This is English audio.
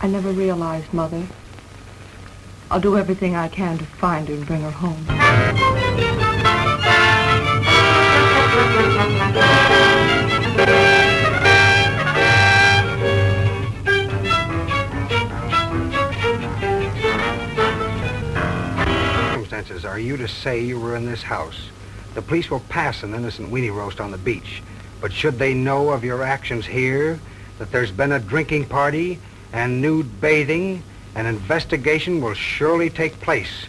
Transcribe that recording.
I never realized, Mother. I'll do everything I can to find her and bring her home. Circumstances are you to say you were in this house? The police will pass an innocent weenie roast on the beach. But should they know of your actions here, that there's been a drinking party and nude bathing, an investigation will surely take place.